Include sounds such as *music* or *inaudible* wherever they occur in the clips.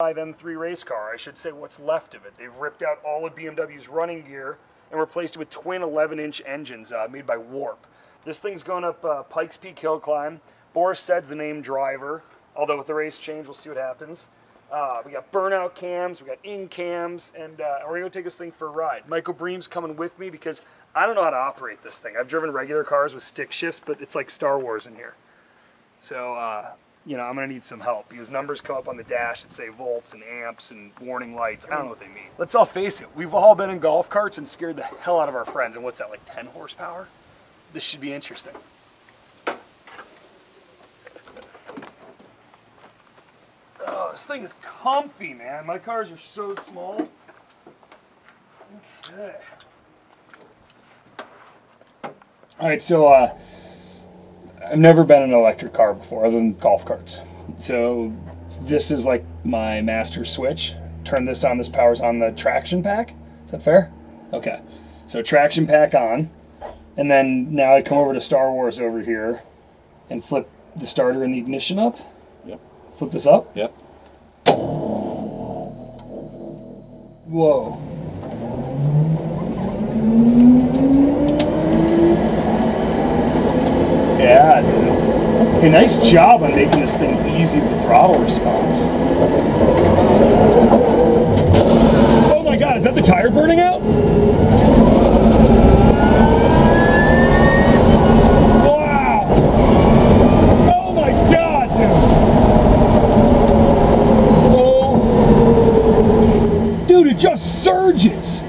M3 race car. I should say what's left of it. They've ripped out all of BMW's running gear and replaced it with twin 11-inch engines uh, made by Warp. This thing's going up uh, Pikes Peak Hill Climb. Boris Said's the name driver, although with the race change, we'll see what happens. Uh, we got burnout cams, we got in cams, and uh, we're gonna take this thing for a ride. Michael Bream's coming with me because I don't know how to operate this thing. I've driven regular cars with stick shifts, but it's like Star Wars in here. So, uh, you know, I'm gonna need some help because numbers come up on the dash that say volts and amps and warning lights. I don't know what they mean. Let's all face it, we've all been in golf carts and scared the hell out of our friends. And what's that, like 10 horsepower? This should be interesting. Oh, this thing is comfy, man. My cars are so small. Okay. All right, so uh, I've never been in an electric car before, other than golf carts. So this is like my master switch. Turn this on. This powers on the traction pack. Is that fair? Okay. So traction pack on, and then now I come over to Star Wars over here, and flip the starter and the ignition up. Yep. Flip this up. Yep. Whoa. Yeah, dude. Hey, nice job on making this thing easy with throttle response. Oh my god, is that the tire burning out? Wow! Oh my god, dude! Dude, it just surges.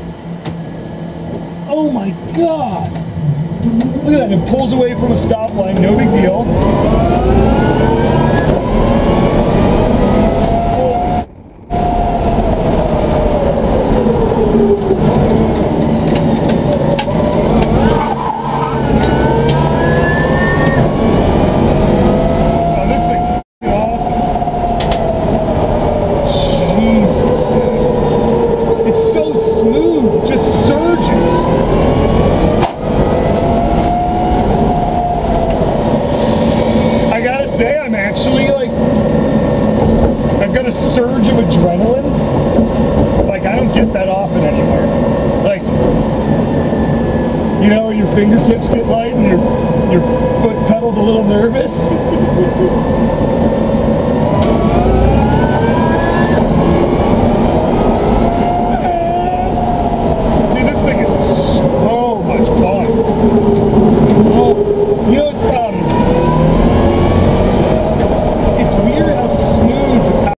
Oh my god. Look at that. It pulls away from a stop line. No big deal. Oh, I'm actually like, I've got a surge of adrenaline. Like, I don't get that often anymore. Like, you know, your fingertips get light and your, your foot pedal's a little nervous. *laughs*